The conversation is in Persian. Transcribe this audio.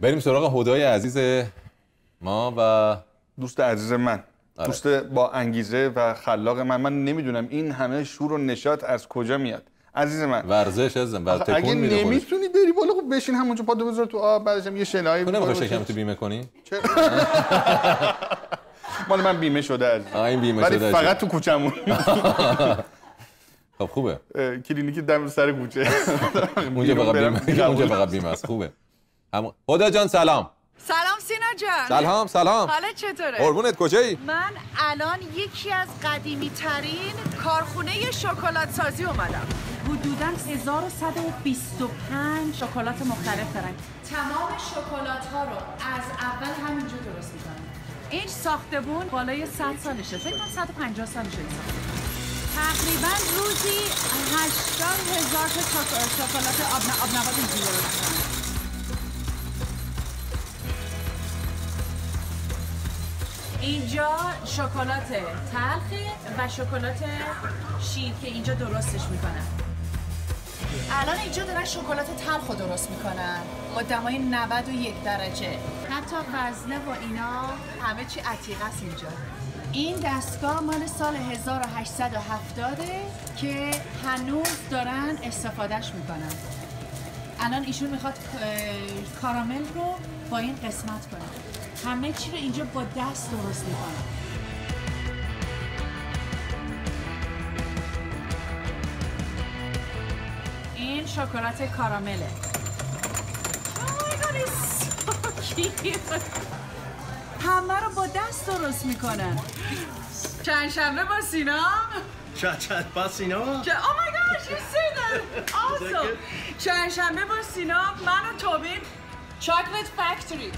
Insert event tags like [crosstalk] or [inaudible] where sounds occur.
بریم سراغ هدای عزیز ما و دوست عزیز من آره. دوست با انگیزه و خلاق من. من نمی‌دونم این همه شور و نشاط از کجا میاد. عزیز من. ورزش ازم آخه تکون اگه نمی‌تونی بری بالا خب بشین همونجا پادو بذار تو آب بعدش هم یه شنایی تو نمی‌خوای شکم تو بیمه کنی؟ مال من بیمه شده آه این بیمه ولی شده فقط تو کوچمون [laughs] خب خوبه. کلینیک دم سر کوچه. [laughs] اونجا فقط بیمه اونجا. فقط بیمه است. خوبه. هدا جان سلام. سلام سینا جان. سلام سلام. حالت چطوره؟ قربونت کجایی؟ من الان یکی از قدیمی ترین کارخونه شکلات سازی اومدم. حدودا 1125 شکلات مختلف دارن. تمام شکلات ها رو از اول همینجا درست می‌کنن این ساختمون بالای 100 سالشه. فکر کنم 150 سالشه این. تقریبا روزی 80 هزار تا شکلات آب آب نبات اینجوری درست اینجا شکلات تلخه و شکلات شیر که اینجا درستش می‌کنن. الان اینجا دارن شکلات تلخ رو درست می‌کنن. با دمای 91 درجه. حتی وزنه و اینا همه چی عتیقه است اینجا. این دستگاه مال سال 1870 که هنوز دارن استفادهش می‌کنن. الان ایشون می‌خواد کارامل رو با این قسمت کنه. همه چی رو اینجا با دست درست می‌کنه این شکلات کارامله. همه رو با دست درست می‌کنن چند شنبه با سینا Chat chat Basino. چه- Oh my gosh, you say that! Awesome! چند شنبه با سینا من و توبین چاکلت فکتوری